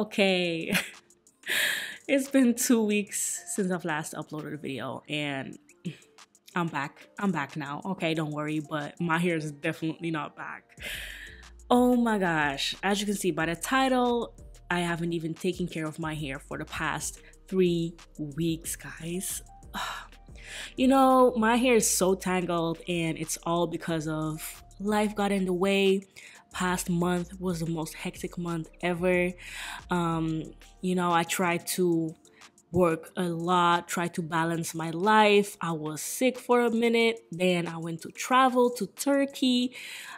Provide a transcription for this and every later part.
Okay. it's been two weeks since I've last uploaded a video and I'm back. I'm back now. Okay, don't worry, but my hair is definitely not back. Oh my gosh. As you can see by the title, I haven't even taken care of my hair for the past three weeks, guys. You know, my hair is so tangled and it's all because of life got in the way past month was the most hectic month ever. Um, you know, I tried to work a lot, try to balance my life. I was sick for a minute. Then I went to travel to Turkey,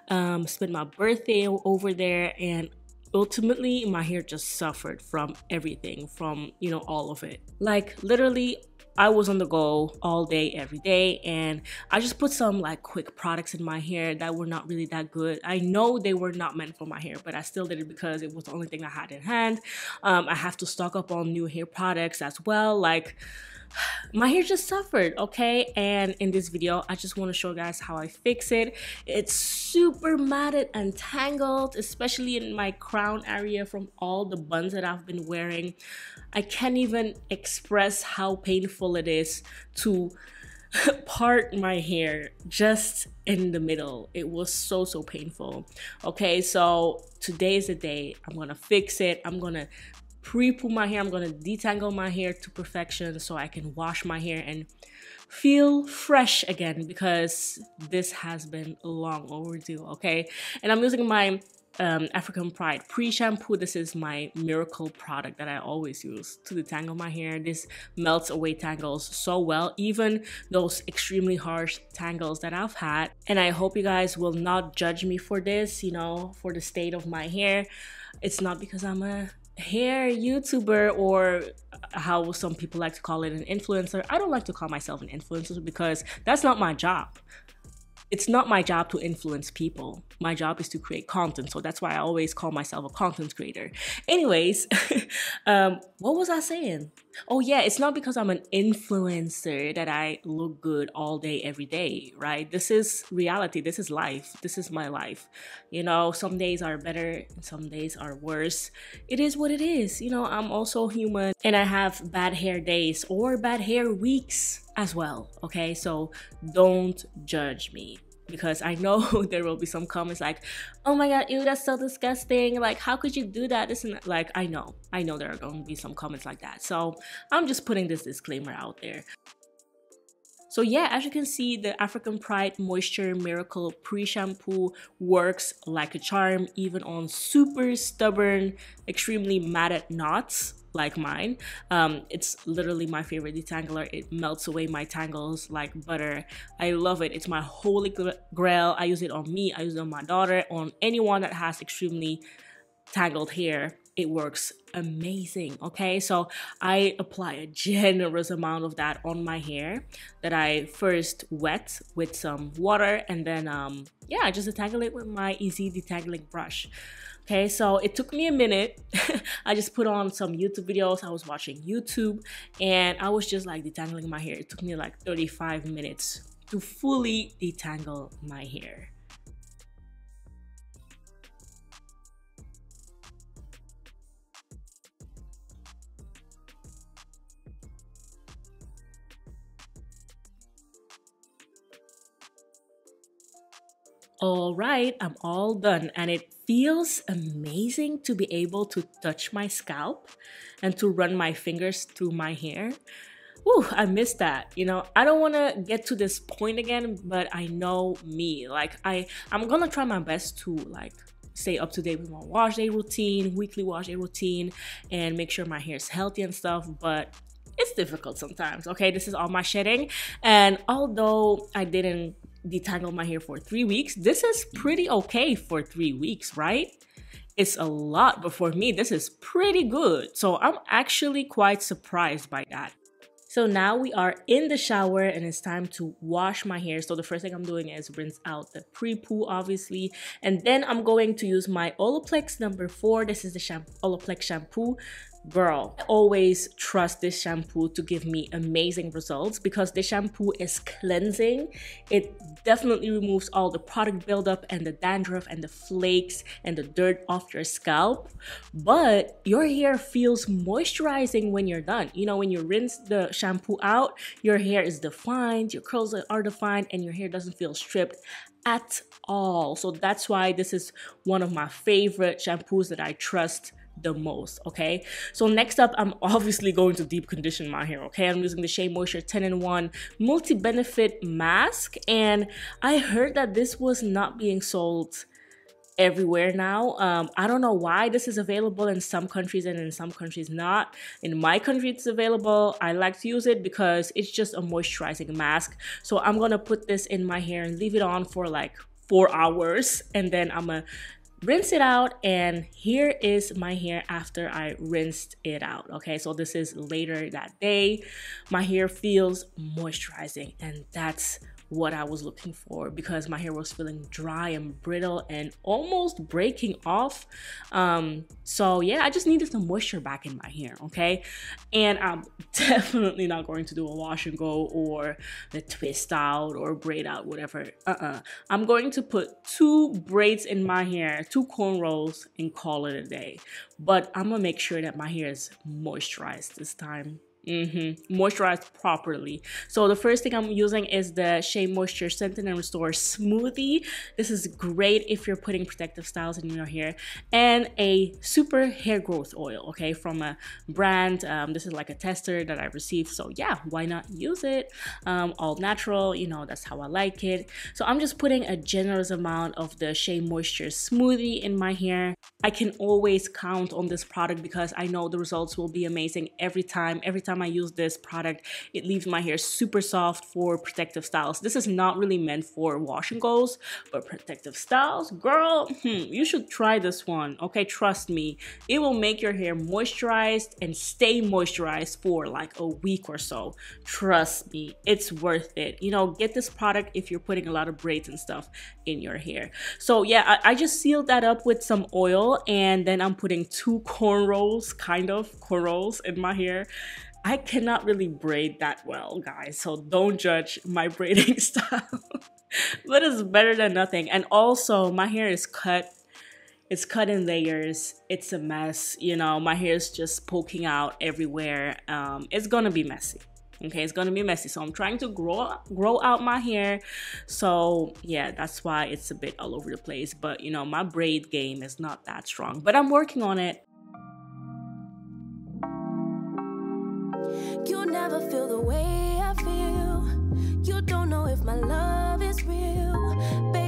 um, spent my birthday over there, and ultimately my hair just suffered from everything, from, you know, all of it. Like literally I was on the go all day, every day, and I just put some like quick products in my hair that were not really that good. I know they were not meant for my hair, but I still did it because it was the only thing I had in hand. Um, I have to stock up on new hair products as well. Like, my hair just suffered okay and in this video i just want to show you guys how i fix it it's super matted and tangled especially in my crown area from all the buns that i've been wearing i can't even express how painful it is to part my hair just in the middle it was so so painful okay so today is the day i'm gonna fix it i'm gonna pre-poo my hair. I'm gonna detangle my hair to perfection so I can wash my hair and feel fresh again because this has been long overdue, okay? And I'm using my um, African Pride pre-shampoo. This is my miracle product that I always use to detangle my hair. This melts away tangles so well, even those extremely harsh tangles that I've had. And I hope you guys will not judge me for this, you know, for the state of my hair. It's not because I'm a hair YouTuber or how some people like to call it an influencer. I don't like to call myself an influencer because that's not my job it's not my job to influence people. My job is to create content. So that's why I always call myself a content creator. Anyways, um, what was I saying? Oh, yeah, it's not because I'm an influencer that I look good all day, every day, right? This is reality. This is life. This is my life. You know, some days are better, some days are worse. It is what it is. You know, I'm also human and I have bad hair days or bad hair weeks as well. Okay, so don't judge me because I know there will be some comments like, oh my god, ew, that's so disgusting. Like, how could you do that? And. Like, I know, I know there are going to be some comments like that. So I'm just putting this disclaimer out there. So yeah, as you can see, the African Pride Moisture Miracle Pre-Shampoo works like a charm even on super stubborn, extremely matted knots like mine. Um, it's literally my favorite detangler. It melts away my tangles like butter. I love it. It's my holy grail. I use it on me. I use it on my daughter, on anyone that has extremely tangled hair. It works amazing. Okay, so I apply a generous amount of that on my hair that I first wet with some water and then um yeah, I just detangle it with my easy detangling brush. Okay, so it took me a minute. I just put on some YouTube videos. I was watching YouTube and I was just like detangling my hair. It took me like 35 minutes to fully detangle my hair. All right, I'm all done and it feels amazing to be able to touch my scalp and to run my fingers through my hair. Ooh, I miss that. You know, I don't want to get to this point again, but I know me. Like I I'm going to try my best to like stay up to date with my wash day routine, weekly wash day routine and make sure my hair is healthy and stuff, but it's difficult sometimes. Okay, this is all my shedding and although I didn't detangle my hair for three weeks. This is pretty okay for three weeks, right? It's a lot, but for me, this is pretty good. So I'm actually quite surprised by that. So now we are in the shower and it's time to wash my hair. So the first thing I'm doing is rinse out the pre-poo, obviously. And then I'm going to use my Olaplex number four. This is the shampoo, Olaplex shampoo girl I always trust this shampoo to give me amazing results because this shampoo is cleansing. It definitely removes all the product buildup and the dandruff and the flakes and the dirt off your scalp. But your hair feels moisturizing when you're done. You know when you rinse the shampoo out your hair is defined your curls are defined and your hair doesn't feel stripped at all. So that's why this is one of my favorite shampoos that I trust the most okay? So next up i'm obviously going to deep condition my hair okay? I'm using the shea moisture 10 in 1 multi-benefit mask and i heard that this was not being sold everywhere now. Um, i don't know why this is available in some countries and in some countries not. In my country it's available. I like to use it because it's just a moisturizing mask. So i'm gonna put this in my hair and leave it on for like four hours and then i'm gonna rinse it out and here is my hair after I rinsed it out okay? So this is later that day. My hair feels moisturizing and that's what I was looking for because my hair was feeling dry and brittle and almost breaking off. Um, so yeah, I just needed some moisture back in my hair, okay? And I'm definitely not going to do a wash and go or the twist out or braid out, whatever. Uh-uh. I'm going to put two braids in my hair, two cornrows and call it a day. But I'm gonna make sure that my hair is moisturized this time. Mm-hmm. Moisturize properly. So the first thing I'm using is the Shea Moisture Strengthen and Restore Smoothie. This is great if you're putting protective styles in your hair. And a Super Hair Growth Oil, okay, from a brand. Um, this is like a tester that I received. So yeah, why not use it? Um, all natural, you know, that's how I like it. So I'm just putting a generous amount of the Shea Moisture Smoothie in my hair. I can always count on this product because I know the results will be amazing every time. Every time time I use this product, it leaves my hair super soft for protective styles. This is not really meant for wash and goes, but protective styles, girl, hmm, you should try this one. Okay, trust me, it will make your hair moisturized and stay moisturized for like a week or so. Trust me, it's worth it. You know, get this product if you're putting a lot of braids and stuff in your hair. So yeah, I, I just sealed that up with some oil and then I'm putting two cornrows, kind of cornrows in my hair. I cannot really braid that well, guys, so don't judge my braiding style. but it's better than nothing. And also, my hair is cut. It's cut in layers. It's a mess. You know, my hair is just poking out everywhere. Um, it's gonna be messy. Okay, it's gonna be messy. So I'm trying to grow grow out my hair. So yeah, that's why it's a bit all over the place. But you know, my braid game is not that strong. But I'm working on it. You never feel the way I feel. You don't know if my love is real. Baby,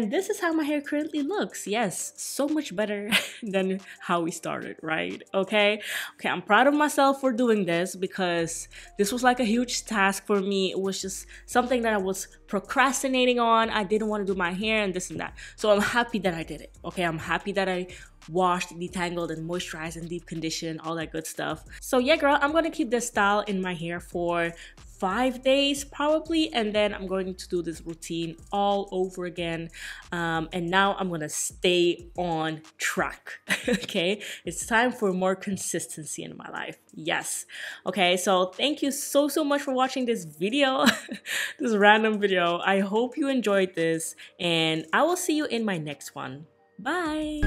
And this is how my hair currently looks. Yes, so much better than how we started, right? Okay. Okay, I'm proud of myself for doing this because this was like a huge task for me. It was just something that I was procrastinating on. I didn't want to do my hair and this and that. So I'm happy that I did it. Okay, I'm happy that I washed, detangled, and moisturized and deep conditioned, all that good stuff. So yeah, girl, I'm gonna keep this style in my hair for five days probably and then I'm going to do this routine all over again. Um, and now I'm gonna stay on track okay? It's time for more consistency in my life. Yes. Okay so thank you so so much for watching this video this random video. I hope you enjoyed this and I will see you in my next one. Bye